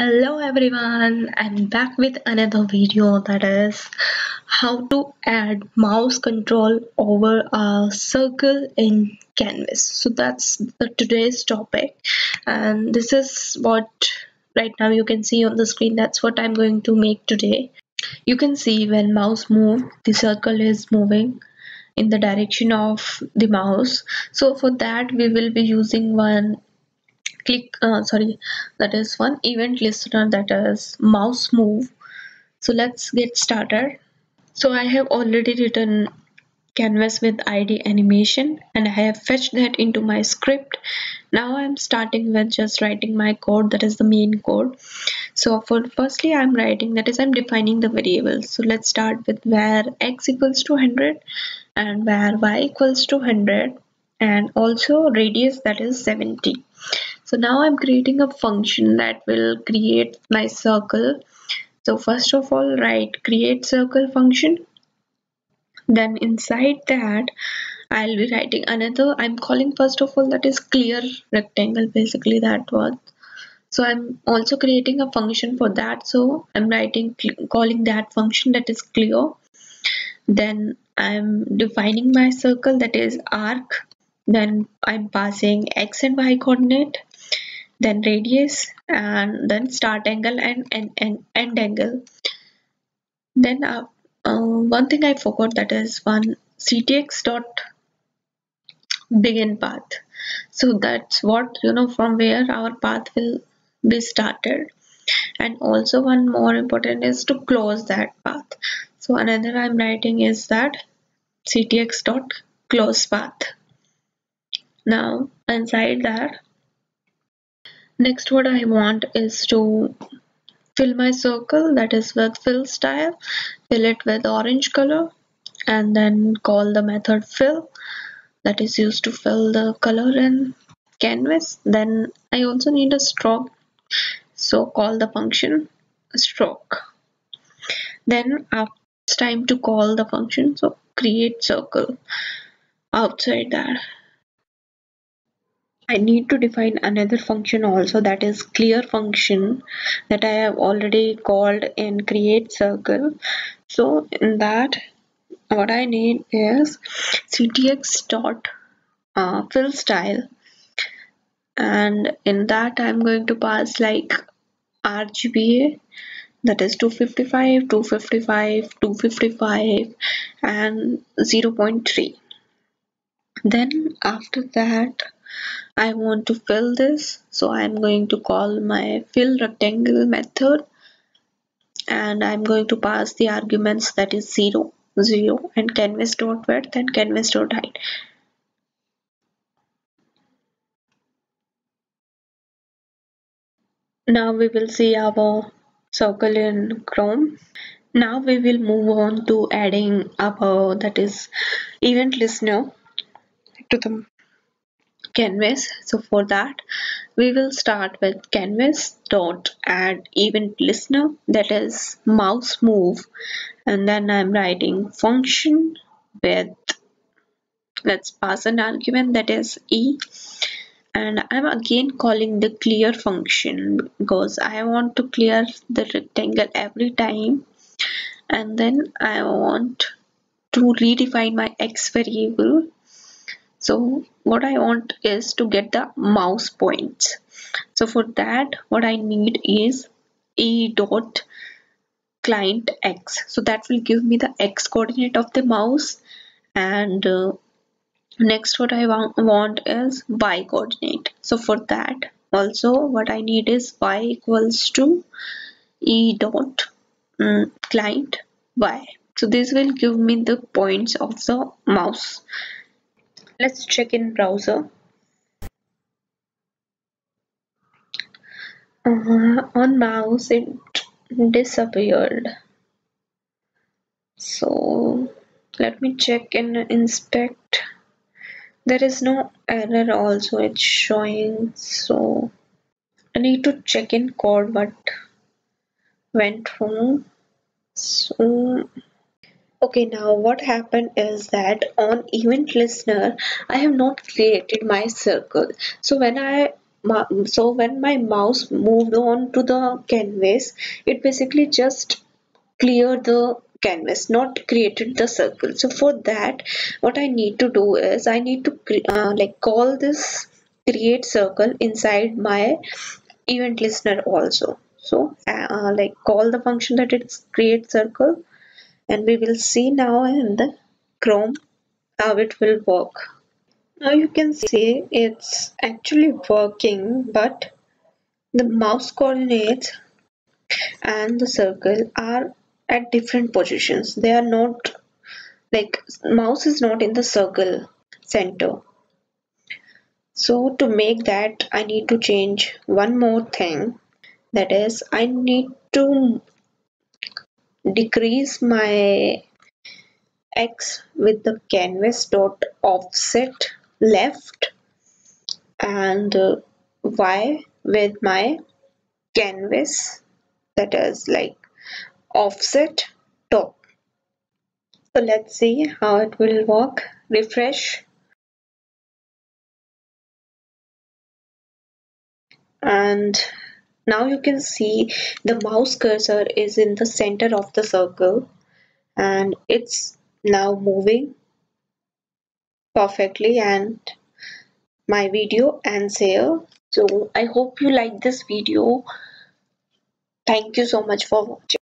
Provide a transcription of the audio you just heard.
Hello everyone, I'm back with another video that is how to add mouse control over a circle in canvas. So that's today's topic and this is what right now you can see on the screen that's what I'm going to make today. You can see when mouse move the circle is moving in the direction of the mouse. So for that we will be using one click uh, sorry that is one event listener that is mouse move. So let's get started. So I have already written canvas with id animation and I have fetched that into my script. Now I'm starting with just writing my code that is the main code. So for firstly I'm writing that is I'm defining the variables. So let's start with var x equals to 100 and var y equals to 100 and also radius that is 70 so now I'm creating a function that will create my circle. So first of all write create circle function. Then inside that I'll be writing another. I'm calling first of all that is clear rectangle basically that was so I'm also creating a function for that. So I'm writing calling that function that is clear. Then I'm defining my circle that is arc. Then I'm passing x and y coordinate then radius and then start angle and end, end, end angle. Then uh, uh, one thing I forgot that is one ctx dot begin path. So that's what you know from where our path will be started. And also one more important is to close that path. So another I'm writing is that ctx dot close path. Now inside that next what I want is to fill my circle that is with fill style fill it with orange color and then call the method fill that is used to fill the color in canvas. Then I also need a stroke so call the function stroke. Then it's time to call the function so create circle outside that I need to define another function also that is clear function that I have already called in create circle. So in that what I need is ctx dot uh, fill style. And in that I'm going to pass like RGBA that is 255 255 255 and 0.3 then after that I want to fill this so I'm going to call my fill rectangle method and I'm going to pass the arguments that is 0 0 and canvas dot width and canvas dot height. Now we will see our circle in chrome. Now we will move on to adding our that is event listener to the canvas. So for that we will start with canvas dot add event listener that is mouse move. And then I'm writing function with let's pass an argument that is e. And I'm again calling the clear function because I want to clear the rectangle every time. And then I want to redefine my x variable so what I want is to get the mouse points. So for that what I need is e dot client x. So that will give me the x coordinate of the mouse. And uh, next what I want is y coordinate. So for that also what I need is y equals to e dot um, client y. So this will give me the points of the mouse let's check in browser. Uh, on mouse it disappeared. So let me check and inspect. There is no error also it's showing so I need to check in code what went wrong. So Okay, now what happened is that on event listener, I have not created my circle. So when I so when my mouse moved on to the canvas it basically just cleared the canvas not created the circle so for that what I need to do is I need to uh, like call this create circle inside my event listener also so uh, like call the function that it's create circle and we will see now in the chrome how it will work. Now you can see it's actually working but the mouse coordinates and the circle are at different positions. They are not like mouse is not in the circle center. So to make that I need to change one more thing. That is I need to decrease my x with the canvas dot offset left and uh, y with my canvas that is like offset top. So let's see how it will work. Refresh. And now you can see the mouse cursor is in the center of the circle and it's now moving perfectly and my video ends here. So i hope you like this video. Thank you so much for watching